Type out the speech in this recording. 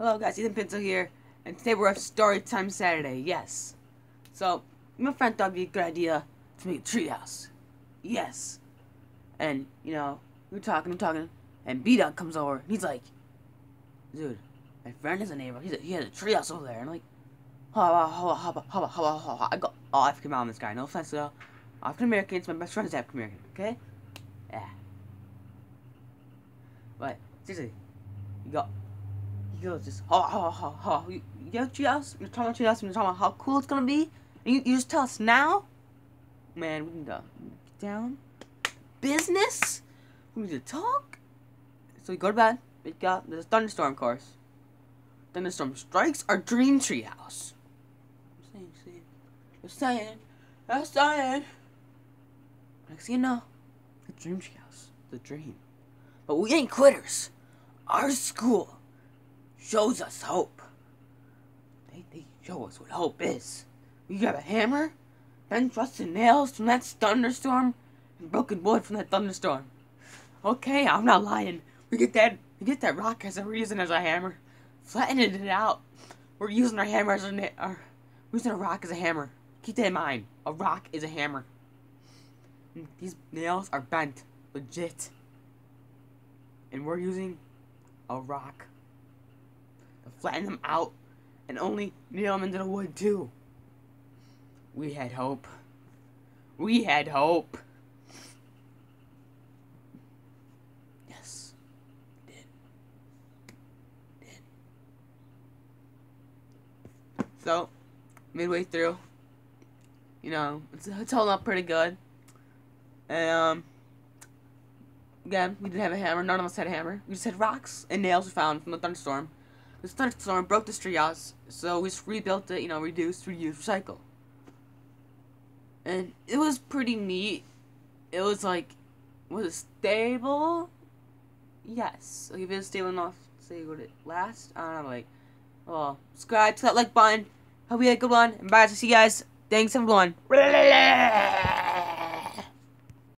Hello guys, Ethan Pinto here, and today we're at Storytime Saturday, yes. So, my friend thought it'd be a good idea to make a treehouse. Yes. And, you know, we are talking and talking, and B-Dog comes over, and he's like, Dude, my friend is a neighbor, he's a, he has a treehouse over there, and I'm like, Haba, haba, haba, haba, haba, haba, I got all oh, African on this guy, no offense though. African Americans, my best friend is African American, okay? Yeah. But, seriously, you got he goes just ha ha ha ha. You, you know treehouse? You're talking about. You're talking about how cool it's gonna be. And you, you just tell us now, man. We need to get down. Business. We need to talk. So we go to bed. We got there's a thunderstorm of course. Thunderstorm strikes our dream treehouse. I'm saying, saying, just saying, just saying. Next thing you know, the dream treehouse, the dream. But we ain't quitters. Our school shows us hope. They, they show us what hope is. We grab a hammer, bend rusted nails from that thunderstorm, and broken wood from that thunderstorm. Okay, I'm not lying. We get that we get that rock as a reason as a hammer, flattening it out. We're using our hammer as a our, using a rock as a hammer. Keep that in mind. A rock is a hammer. And these nails are bent, legit. And we're using a rock flatten them out, and only nail them into the wood too. We had hope. We had hope. Yes. Did. Did. So, midway through, you know, it's, it's holding up pretty good. And, um, again, we didn't have a hammer. None of us had a hammer. We just had rocks and nails we found from the thunderstorm. The thunderstorm broke the treehouse, so we rebuilt it, you know, reduced reduce, reuse, recycle. And it was pretty neat. It was like, was it stable? Yes. Like if it was stable enough say would it last? I don't know, like, well, subscribe to that like button. Hope you had a good one, and bye, see you guys. Thanks everyone.